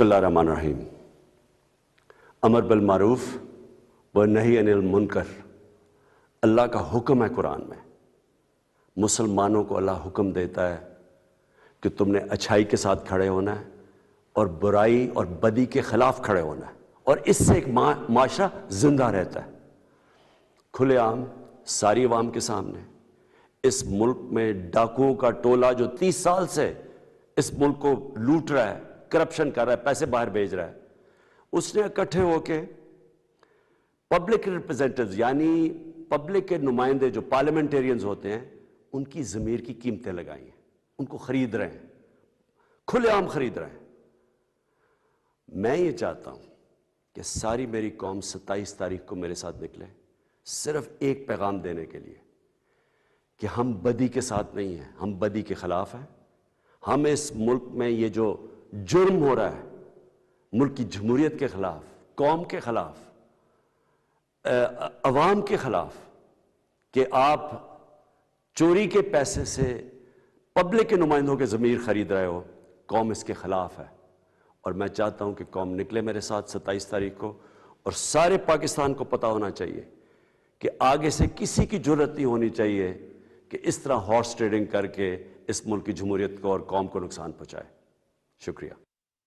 बसमीम अमर बिल मारूफ व नहीं अनिल मुनकर। अल्लाह का हुक्म है कुरान में। मुसलमानों को अल्लाह हुक्म देता है कि तुमने अच्छाई के साथ खड़े होना है और बुराई और बदी के खिलाफ खड़े होना है और इससे एक माशरा ज़िंदा रहता है। खुलेआम सारी अवाम के सामने। इस मुल्क में डाकुओं का टोला जो तीस साल से इस मुल्क को लूट रहा है करप्शन कर रहा है, पैसे बाहर भेज रहा है। उसने इकट्ठे होके पब्लिक रिप्रेजेंटेटिव यानी पब्लिक के नुमाइंदे जो पार्लियामेंटेरियंस होते हैं, उनकी जमीर की कीमतें लगाई हैं। उनको खरीद रहे हैं। खुलेआम खरीद रहे हैं। मैं ये चाहता हूँ कि सारी मेरी कौम सत्ताईस तारीख को मेरे साथ निकले, सिर्फ़ एक पैगाम देने के लिए कि हम बदी के साथ नहीं हैं, हम बदी के खिलाफ हैं। हम इस मुल्क में ये जो जुर्म हो रहा है, मुल्क की जमहूरियत के खिलाफ, कौम के खिलाफ अवाम के खिलाफ कि आप चोरी के पैसे से पब्लिक के नुमाइंदों के ज़मीर खरीद रहे हो, कौम इसके खिलाफ है। और मैं चाहता हूँ कि कौम निकले मेरे साथ सत्ताईस तारीख को और सारे पाकिस्तान को पता होना चाहिए कि आगे से किसी की ज़रूरत नहीं होनी चाहिए कि इस तरह हॉर्स ट्रेडिंग करके इस मुल्क की जमहूरियत को और कौम को नुकसान पहुँचाए। शुक्रिया।